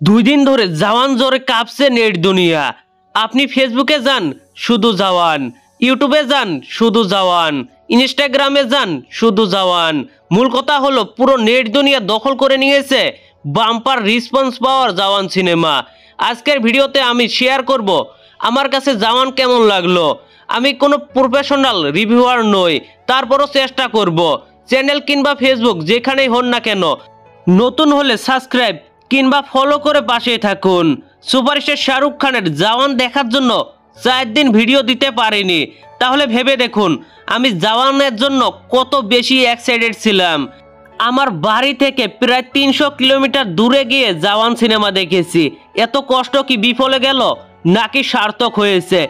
দুই দিন ধরে জওয়ান জোরে কাঁপছে নেট দুনিয়া। আপনি ফেসবুকে যান, শুধু জওয়ান। ইউটিউবে যান, শুধু জওয়ান। ইনস্টাগ্রামে যান, শুধু জওয়ান। মূল কথা হলো, পুরো নেট দুনিয়া দখল করে নিয়েছে বাম্পার রেসপন্স পাওয়ার জওয়ান সিনেমা। আজকের ভিডিওতে আমি শেয়ার করব, আমার কাছে জওয়ান কেমন লাগল? আমি কোনো প্রফেশনাল রিভিউয়ার নই, তারপরও চেষ্টা করব। চ্যানেল কিংবা ফেসবুক যেখানেই হন না কেন, নতুন হলে সাবস্ক্রাইব কিংবা ফলো করে পাশে থাকুন। সুপারস্টার শাহরুখ খানের জওয়ান দেখার জন্য চার দিন ভিডিও দিতে পারিনি। তাহলে ভেবে দেখুন, আমি জওয়ানের জন্য কত বেশি এক্সাইটেড ছিলাম। আমার বাড়ি থেকে প্রায় তিনশো কিলোমিটার দূরে গিয়ে জওয়ান সিনেমা দেখেছি। এত কষ্ট কি বিফলে গেল, নাকি সার্থক হয়েছে?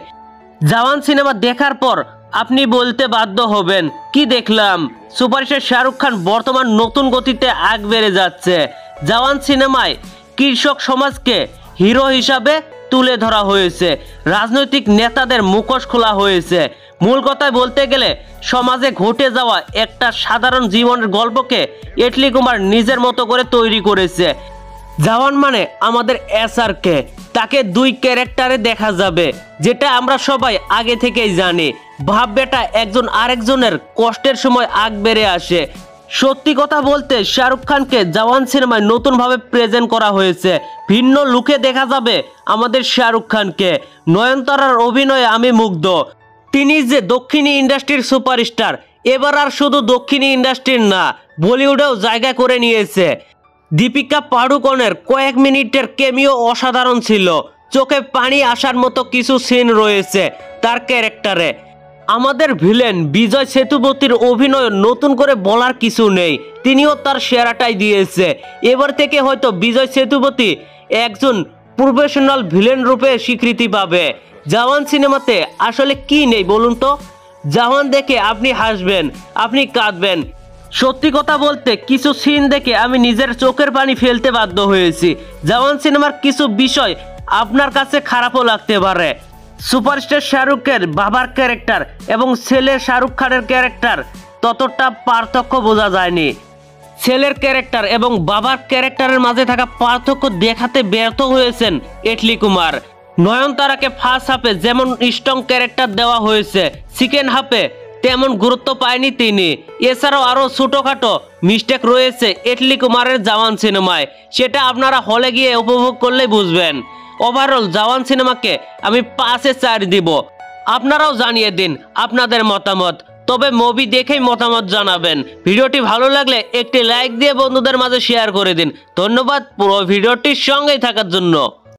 জওয়ান সিনেমা দেখার পর আপনি বলতে বাধ্য হবেন, কি দেখলাম? সুপারস্টার শাহরুখ খান বর্তমান নতুন গতিতে আগ বেড়ে যাচ্ছে। জওয়ান সিনেমায় কৃষক সমাজকে হিরো হিসাবে তুলে ধরা হয়েছে। রাজনৈতিক নেতাদের মুখোশ খোলা হয়েছে। মূল কথায় বলতে গেলে, সমাজে ঘটে যাওয়া একটা সাধারণ জীবনের গল্পকে এটলি কুমার নিজের মতো করে তৈরি করেছে। জওয়ান মানে আমাদের এসআরকে তাকে দুই ক্যারেক্টারে দেখা যাবে, যেটা আমরা সবাই আগে থেকেই জানি। ভাব বেটা একজন আরেকজনের কষ্টের সময় আগ বেড়ে আসে। সত্যি কথা বলতে শাহরুখ খানকে জওয়ান সিনেমায় নতুনভাবে প্রেজেন্ট করা হয়েছে। ভিন্ন লুকে দেখা যাবে আমাদের শাহরুখ খানকে। নয়নতারার অভিনয়ে আমি মুগ্ধ। তিনি যে দক্ষিণী ইন্ডাস্ট্রির সুপারস্টার, এবার আর শুধু দক্ষিণী ইন্ডাস্ট্রির না, বলিউডেও জায়গা করে নিয়েছে। দীপিকা পাড়ুকনের কয়েক মিনিটের কেমিও অসাধারণ ছিল। চোখে পানি আসার মতো কিছু সিন রয়েছে তার ক্যারেক্টারে আমাদের ভিলেন বিজয় সেতুপতির অভিনয় নতুন করে বলার কিছু নেই। তিনিও তার সেরাটাই দিয়েছে। এবার থেকে হয়তো বিজয় সেতুপতি একজন প্রফেশনাল ভিলেন রূপে স্বীকৃতি পাবে। জওয়ান সিনেমাতে আসলে কি নেই বলুন তো? জওয়ান দেখে আপনি হাসবেন, আপনি কাঁদবেন। সত্যি কথা বলতে কিছু সিন দেখে আমি নিজের চোখের পানি ফেলতে বাধ্য হয়েছি। জওয়ান সিনেমার কিছু বিষয় আপনার কাছে খারাপও লাগতে পারে। সুপারস্টার শাহরুখের বাবার ক্যারেক্টার এবং ছেলে শাহরুখ খানের ক্যারেক্টার, ততটা পার্থক্য বোঝা যায়নি। ছেলের ক্যারেক্টার এবং বাবার ক্যারেক্টারের মাঝে থাকা পার্থক্য দেখাতে ব্যর্থ হয়েছেন এটলি কুমার। নয়নতারাকে ফার্স্ট হাফে যেমন স্ট্রং ক্যারেক্টার দেওয়া হয়েছে সেকেন্ড হাফে তেমন গুরুত্ব পায়নি তিনি। এছাড়াও আরও ছোটোখাটো মিস্টেক রয়েছে এটলি কুমারের জওয়ান সিনেমায়। সেটা আপনারা হলে গিয়ে উপভোগ করলেই বুঝবেন। ওভারঅল জওয়ান সিনেমাকে আমি পাঁচে চার দিব। আপনারাও জানিয়ে দিন আপনাদের মতামত। তবে মুভি দেখেই মতামত জানাবেন। ভিডিওটি ভালো লাগলে একটি লাইক দিয়ে বন্ধুদের মাঝে শেয়ার করে দিন। ধন্যবাদ, পুরো ভিডিওটির সঙ্গেই থাকার জন্য।